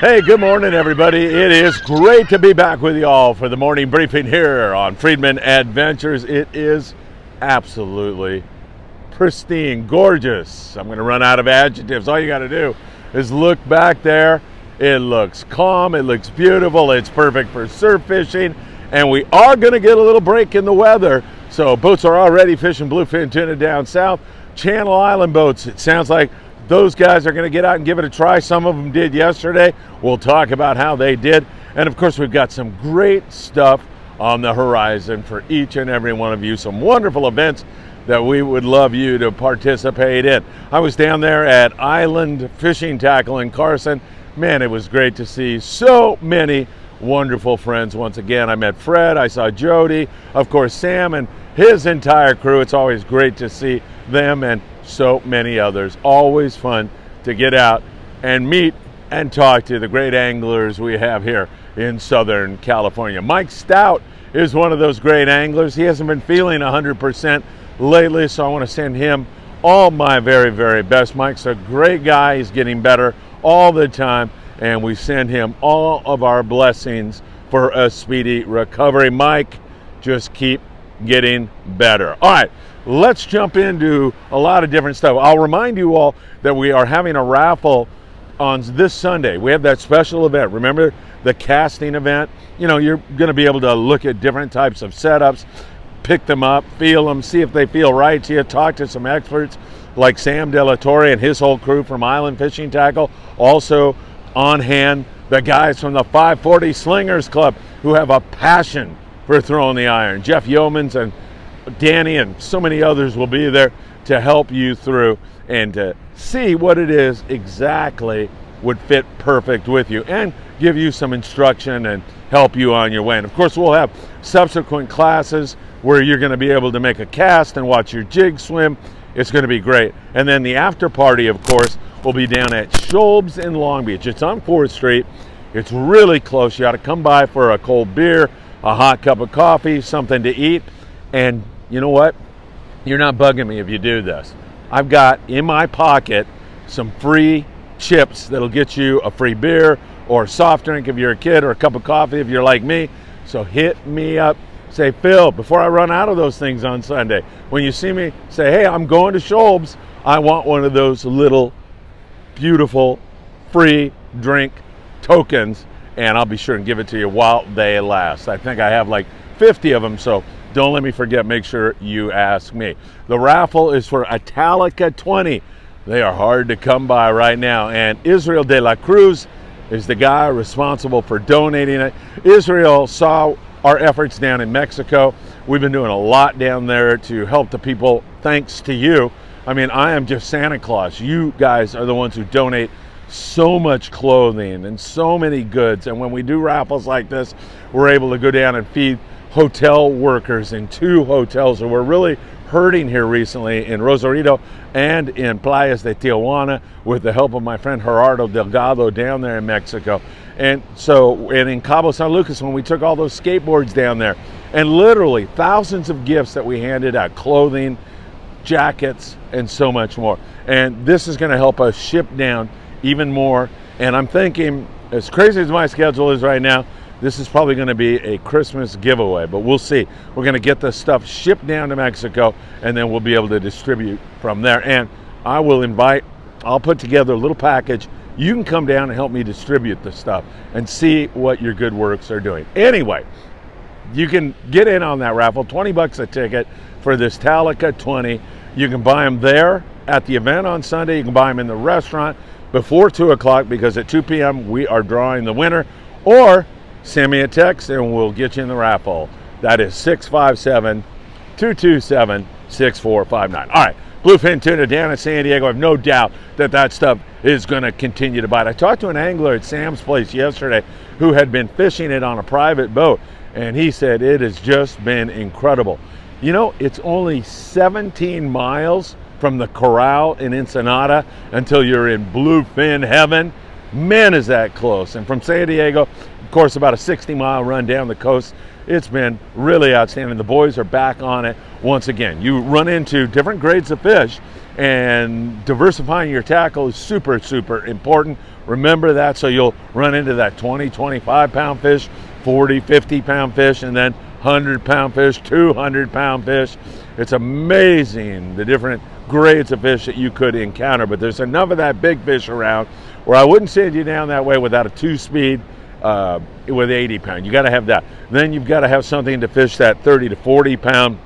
Hey, good morning, everybody. It is great to be back with you all for the morning briefing here on Friedman Adventures. It is absolutely pristine, gorgeous. I'm going to run out of adjectives. All you got to do is look back there. It looks calm, it looks beautiful, it's perfect for surf fishing, and we are going to get a little break in the weather. So, boats are already fishing bluefin tuna down south. Channel Island boats, it sounds like those guys are going to get out and give it a try. Some of them did yesterday. We'll talk about how they did. And of course, we've got some great stuff on the horizon for each and every one of you. Some wonderful events that we would love you to participate in. I was down there at Island Fishing Tackle in Carson. Man, it was great to see so many wonderful friends once again. I met Fred, I saw Jody, of course, Sam and his entire crew. It's always great to see them and so many others. Always fun to get out and meet and talk to the great anglers we have here in Southern California. Mike Stout is one of those great anglers. He hasn't been feeling 100% lately, so I want to send him all my very, very best. Mike's a great guy. He's getting better all the time, and we send him all of our blessings for a speedy recovery. Mike, just keep getting better. All right, let's jump into a lot of different stuff. I'll remind you all that we are having a raffle on this Sunday. We have that special event. Remember the casting event? You know, you're going to be able to look at different types of setups, pick them up, feel them, see if they feel right to you, talk to some experts like Sam Delatorre and his whole crew from Island Fishing Tackle. Also on hand, the guys from the 540 Slingers Club who have a passion for throwing the iron. Jeff Yeomans and Danny and so many others will be there to help you through and to see what it is exactly would fit perfect with you and give you some instruction and help you on your way. And of course, we'll have subsequent classes where you're going to be able to make a cast and watch your jig swim. It's going to be great. And then the after party, of course, will be down at Scholb's in Long Beach. It's on 4th Street. It's really close. You got to come by for a cold beer, a hot cup of coffee, something to eat. And you know what? You're not bugging me if you do this. I've got in my pocket some free chips that'll get you a free beer or a soft drink if you're a kid or a cup of coffee if you're like me. So hit me up. Say, Phil, before I run out of those things on Sunday, when you see me, say, hey, I'm going to Scholb's. I want one of those little beautiful free drink tokens, and I'll be sure and give it to you while they last. I think I have like 50 of them, so don't let me forget, make sure you ask me. The raffle is for a Talica 20. They are hard to come by right now. And Israel de la Cruz is the guy responsible for donating it. Israel saw our efforts down in Mexico. We've been doing a lot down there to help the people thanks to you. I mean, I am just Santa Claus. You guys are the ones who donate so much clothing and so many goods. And when we do raffles like this, we're able to go down and feed hotel workers in two hotels who were really hurting here recently in Rosarito and in Playas de Tijuana with the help of my friend Gerardo Delgado down there in Mexico. And so, and in Cabo San Lucas, when we took all those skateboards down there, and literally thousands of gifts that we handed out clothing, jackets, and so much more. And this is going to help us ship down even more. And I'm thinking, as crazy as my schedule is right now, this is probably going to be a Christmas giveaway, but we'll see. We're going to get the stuff shipped down to Mexico and then we'll be able to distribute from there. And I will invite, I'll put together a little package. You can come down and help me distribute the stuff and see what your good works are doing. Anyway, you can get in on that raffle 20 bucks a ticket for this Talica 20. You can buy them there at the event on Sunday. You can buy them in the restaurant before 2 o'clock because at 2 p.m. we are drawing the winner. Or send me a text and we'll get you in the raffle. That is 657 227 6459. All right, bluefin tuna down in San Diego. I have no doubt that that stuff is going to continue to bite. I talked to an angler at Sam's place yesterday who had been fishing it on a private boat, and he said it has just been incredible. You know, it's only 17 miles from the corral in Ensenada until you're in bluefin heaven. Man, is that close. And from San Diego, of course, about a 60 mile run down the coast. It's been really outstanding. The boys are back on it once again, you run into different grades of fish and diversifying your tackle is super, super important. Remember that so you'll run into that 20, 25 pound fish, 40, 50 pound fish, and then 100 pound fish, 200 pound fish. It's amazing the different grades of fish that you could encounter, but there's enough of that big fish around where I wouldn't send you down that way without a two speed uh, with 80 pound. You got to have that. Then you've got to have something to fish that 30 to 40 pound.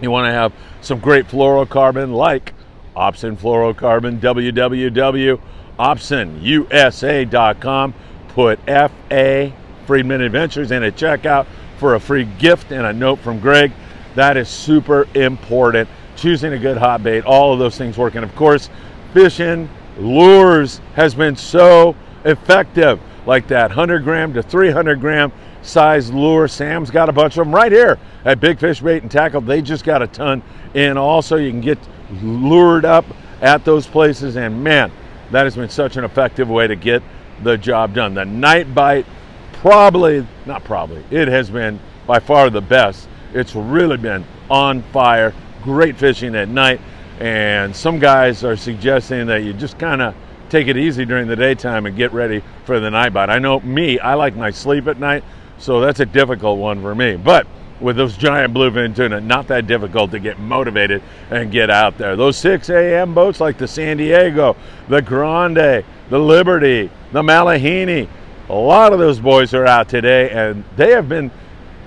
You want to have some great fluorocarbon like Opsin Fluorocarbon, www.opsinusa.com. Put FA Friedman Adventures in at checkout for a free gift and a note from Greg. That is super important. Choosing a good hot bait, all of those things working. Of course, fishing lures has been so effective, like that 100 gram to 300 gram size lure. Sam's got a bunch of them right here at Big Fish Bait and Tackle. They just got a ton in. Also, you can get lured up at those places, and man, that has been such an effective way to get the job done. The night bite, probably, not probably, it has been by far the best. It's really been on fire, great fishing at night, and some guys are suggesting that you just kind of take it easy during the daytime and get ready for the night bite. I know me, I like my sleep at night, so that's a difficult one for me. But with those giant bluefin tuna, not that difficult to get motivated and get out there. Those 6 a.m. boats like the San Diego, the Grande, the Liberty, the Malihini, a lot of those boys are out today and they have been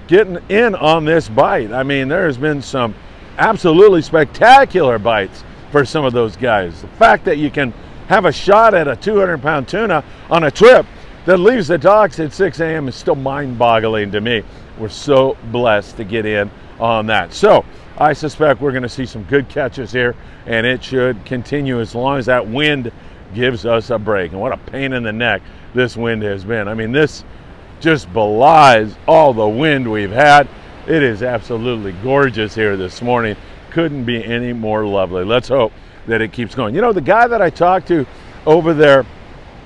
getting in on this bite. I mean, there's been some absolutely spectacular bites for some of those guys. The fact that you can have a shot at a 200 pound tuna on a trip that leaves the docks at 6 a.m. is still mind boggling to me. We're so blessed to get in on that. So I suspect we're going to see some good catches here, and it should continue as long as that wind gives us a break. And what a pain in the neck this wind has been. I mean, this just belies all the wind we've had. It is absolutely gorgeous here this morning. Couldn't be any more lovely. Let's hope that it keeps going. You know, the guy that I talked to over there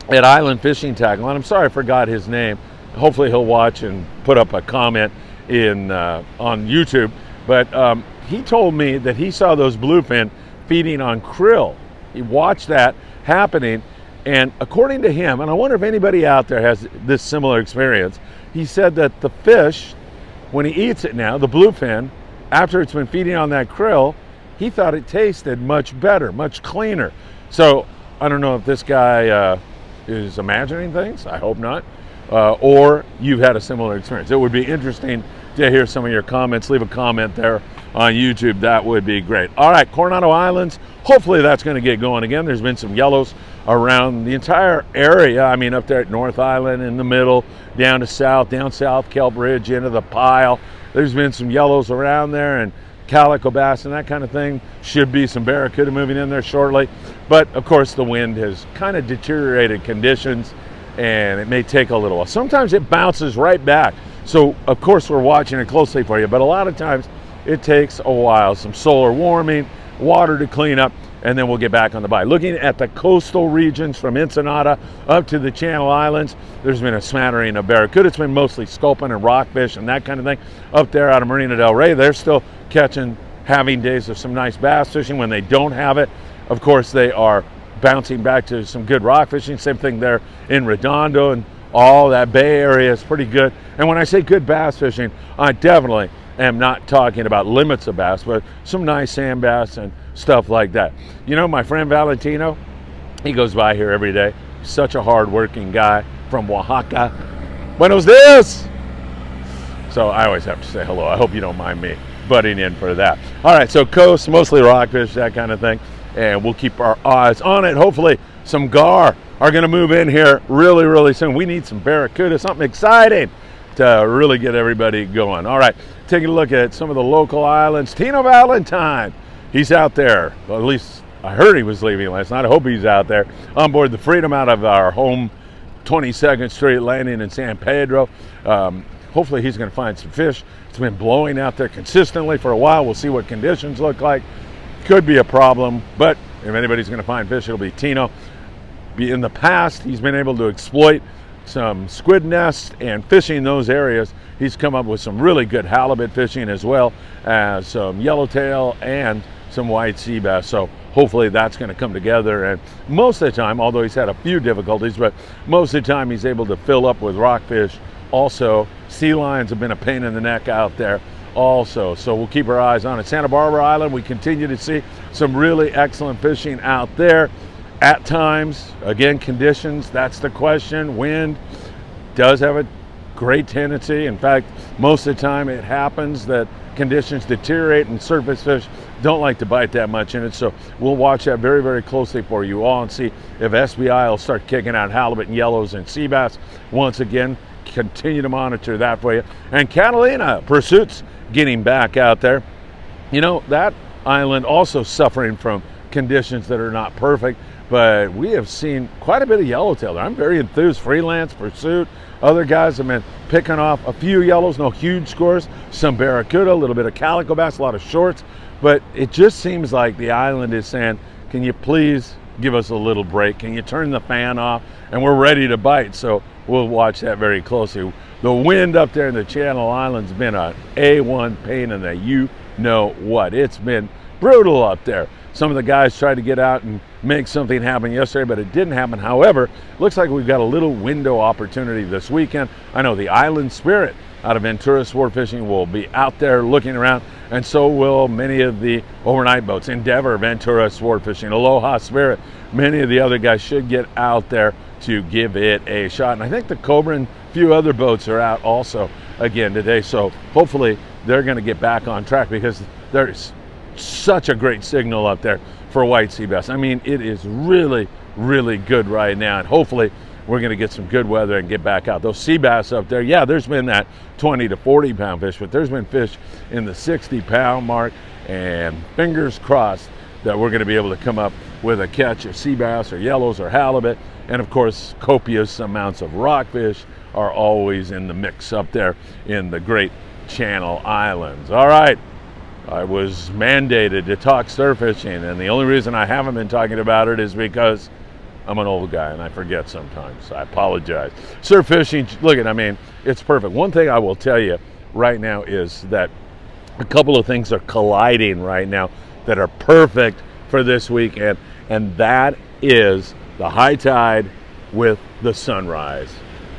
at Island Fishing Tackle, and I'm sorry I forgot his name. Hopefully he'll watch and put up a comment in uh, on YouTube. But um, he told me that he saw those bluefin feeding on krill. He watched that happening, and according to him, and I wonder if anybody out there has this similar experience, he said that the fish, when he eats it now, the bluefin, after it's been feeding on that krill, he thought it tasted much better, much cleaner. So I don't know if this guy uh, is imagining things. I hope not. Uh, or you've had a similar experience. It would be interesting to hear some of your comments. Leave a comment there on YouTube. That would be great. All right, Coronado Islands. Hopefully that's going to get going again. There's been some yellows around the entire area. I mean, up there at North Island in the middle, down to south, down south Kelp Ridge into the pile. There's been some yellows around there and calico bass and that kind of thing. Should be some barracuda moving in there shortly. But of course, the wind has kind of deteriorated conditions and it may take a little while. Sometimes it bounces right back. So, of course, we're watching it closely for you, but a lot of times it takes a while. Some solar warming, water to clean up, and then we'll get back on the bite. Looking at the coastal regions from Ensenada up to the Channel Islands, there's been a smattering of barracuda. It's been mostly sculpin and rockfish and that kind of thing. Up there out of Marina del Rey, they're still catching, having days of some nice bass fishing. When they don't have it, of course, they are bouncing back to some good rock fishing. Same thing there in Redondo and all that Bay Area is pretty good. And when I say good bass fishing, I definitely am not talking about limits of bass, but some nice sand bass and stuff like that. You know, my friend Valentino, he goes by here every day. Such a hard-working guy from Oaxaca. Buenos dias! So I always have to say hello. I hope you don't mind me butting in for that. All right, so coast, mostly rockfish, that kind of thing. And we'll keep our eyes on it. Hopefully some gar are gonna move in here really, really soon. We need some barracuda, something exciting to really get everybody going. All right, taking a look at some of the local islands. Tino Valentine, he's out there. Well, at least I heard he was leaving last night. I hope he's out there on board the Freedom out of our home 22nd Street landing in San Pedro. Um, hopefully he's going to find some fish. It's been blowing out there consistently for a while. We'll see what conditions look like. Could be a problem, but if anybody's going to find fish, it'll be Tino. In the past, he's been able to exploit some squid nests and fishing those areas, he's come up with some really good halibut fishing as well as some yellowtail and some white sea bass. So hopefully that's going to come together. And most of the time, although he's had a few difficulties, but most of the time he's able to fill up with rockfish. Also, sea lions have been a pain in the neck out there also. So we'll keep our eyes on it. Santa Barbara Island, we continue to see some really excellent fishing out there. At times, again, conditions, that's the question. Wind does have a great tendency. In fact, most of the time it happens that conditions deteriorate and surface fish don't like to bite that much in it. So we'll watch that very, very closely for you all and see if SBI will start kicking out halibut and yellows and sea bass. Once again, continue to monitor that for you. And Catalina pursuits getting back out there. You know, that island also suffering from conditions that are not perfect, but we have seen quite a bit of yellowtail there. I'm very enthused. Freelance, Pursuit, other guys have been picking off a few yellows, no huge scores, some barracuda, a little bit of calico bass, a lot of shorts, but it just seems like the island is saying, can you please give us a little break? Can you turn the fan off? And we're ready to bite. So we'll watch that very closely. The wind up there in the Channel Islands been a A1 pain in the you know what. It's been brutal up there. Some of the guys tried to get out and make something happen yesterday, but it didn't happen. However, looks like we've got a little window opportunity this weekend. I know the Island Spirit out of Ventura Sport Fishing will be out there looking around, and so will many of the overnight boats. Endeavor, Ventura Sport Fishing, Aloha Spirit, many of the other guys should get out there to give it a shot. And I think the Cobra and a few other boats are out also again today. So hopefully they're going to get back on track because there's such a great signal up there for white sea bass. I mean, it is really, really good right now. And hopefully we're going to get some good weather and get back out. Those sea bass up there, yeah, there's been that 20 to 40 pound fish, but there's been fish in the 60 pound mark. And fingers crossed that we're going to be able to come up with a catch of sea bass or yellows or halibut. And of course, copious amounts of rockfish are always in the mix up there in the Great Channel Islands. All right. I was mandated to talk surf fishing, and the only reason I haven't been talking about it is because I'm an old guy and I forget sometimes. I apologize. Surf fishing, look at, I mean, it's perfect. One thing I will tell you right now is that a couple of things are colliding right now that are perfect for this weekend, and that is the high tide with the sunrise,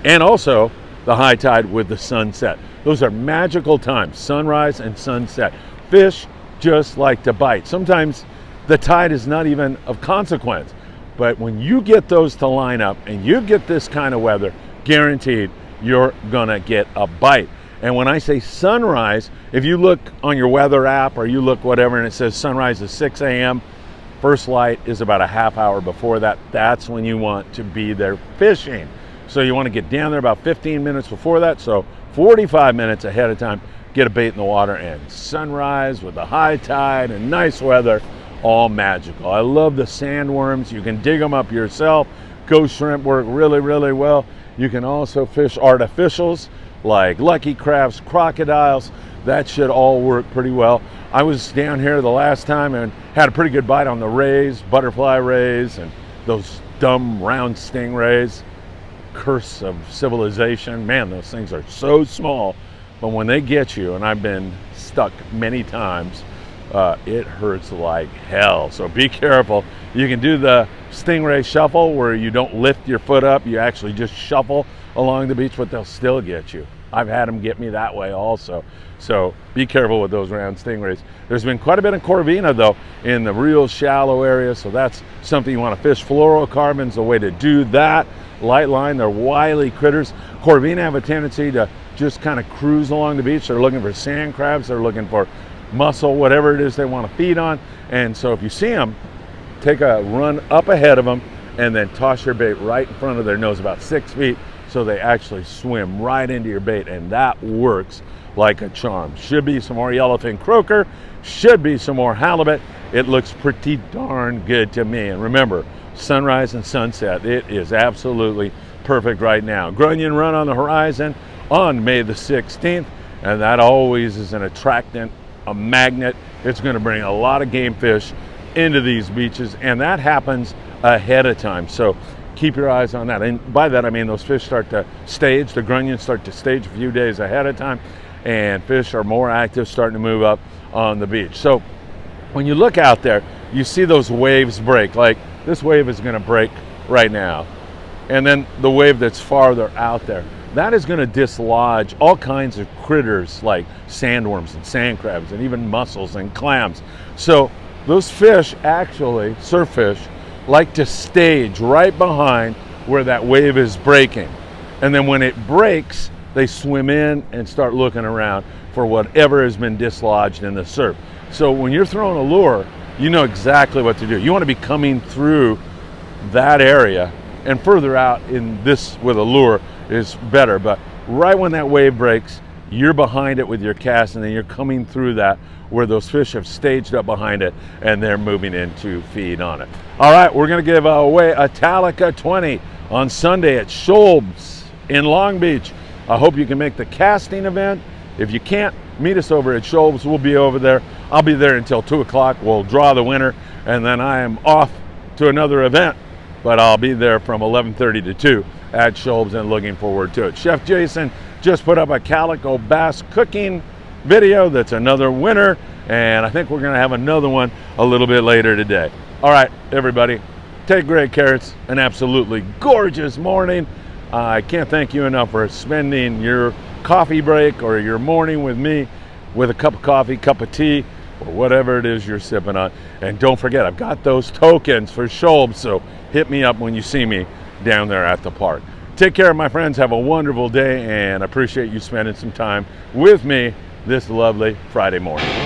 and also the high tide with the sunset. Those are magical times, sunrise and sunset. Fish just like to bite. Sometimes the tide is not even of consequence, but when you get those to line up and you get this kind of weather, guaranteed you're gonna get a bite. And when I say sunrise, if you look on your weather app or you look whatever and it says sunrise is 6 a.m., first light is about a half hour before that. That's when you want to be there fishing. So you want to get down there about 15 minutes before that. So 45 minutes ahead of time, get a bait in the water and sunrise with the high tide and nice weather, all magical. I love the sandworms. You can dig them up yourself. Ghost shrimp work really, really well. You can also fish artificials like lucky crabs, crocodiles. That should all work pretty well. I was down here the last time and had a pretty good bite on the rays, butterfly rays, and those dumb round stingrays. Curse of civilization. Man, those things are so small. But when they get you, and I've been stuck many times, uh, it hurts like hell. So be careful. You can do the stingray shuffle where you don't lift your foot up, you actually just shuffle along the beach, but they'll still get you. I've had them get me that way also. So be careful with those round stingrays. There's been quite a bit of corvina though in the real shallow area, so that's something you want to fish. Fluorocarbon's a way to do that. Light line, they're wily critters. Corvina have a tendency to just kind of cruise along the beach. They're looking for sand crabs, they're looking for mussel, whatever it is they want to feed on. And so if you see them, take a run up ahead of them and then toss your bait right in front of their nose about six feet so they actually swim right into your bait and that works like a charm. Should be some more yellowfin croaker, should be some more halibut. It looks pretty darn good to me. And remember, sunrise and sunset, it is absolutely perfect right now. Grunion Run on the horizon on May the 16th, and that always is an attractant, a magnet. It's gonna bring a lot of game fish into these beaches, and that happens ahead of time. So keep your eyes on that. And by that I mean those fish start to stage, the grunions start to stage a few days ahead of time, and fish are more active, starting to move up on the beach. So when you look out there, you see those waves break. Like this wave is going to break right now. And then the wave that's farther out there, that is going to dislodge all kinds of critters like sandworms and sand crabs and even mussels and clams. So those fish actually, surf fish, like to stage right behind where that wave is breaking. And then when it breaks, they swim in and start looking around for whatever has been dislodged in the surf. So when you're throwing a lure, you know exactly what to do. You want to be coming through that area and further out in this with a lure is better. But right when that wave breaks, you're behind it with your cast and then you're coming through that where those fish have staged up behind it and they're moving in to feed on it. All right, we're gonna give away a Talica 20 on Sunday at Scholb's in Long Beach. I hope you can make the casting event. If you can't, meet us over at Scholb's. We'll be over there. I'll be there until 2 o'clock. We'll draw the winner, and then I am off to another event, but I'll be there from 11.30 to 2 at Scholb's and looking forward to it. Chef Jason just put up a calico bass cooking video that's another winner, and I think we're going to have another one a little bit later today. All right, everybody, take great care. It's an absolutely gorgeous morning. I can't thank you enough for spending your coffee break or your morning with me with a cup of coffee, cup of tea, or whatever it is you're sipping on. And don't forget, I've got those tokens for Scholb, so hit me up when you see me down there at the park. Take care, my friends. Have a wonderful day, and I appreciate you spending some time with me this lovely Friday morning.